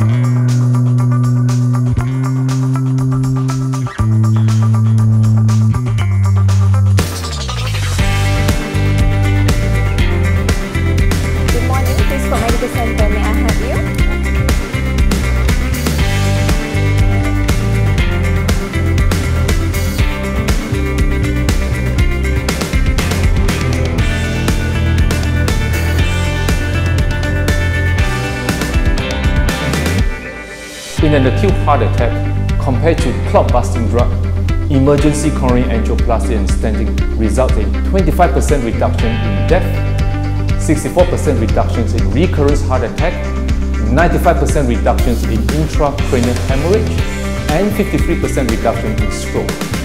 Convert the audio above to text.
うん。In an acute heart attack, compared to clot-busting drug, emergency coronary angioplasty and stenting result in 25% reduction in death, 64% reductions in recurrence heart attack, 95% reductions in intracranial hemorrhage, and 53% reduction in stroke.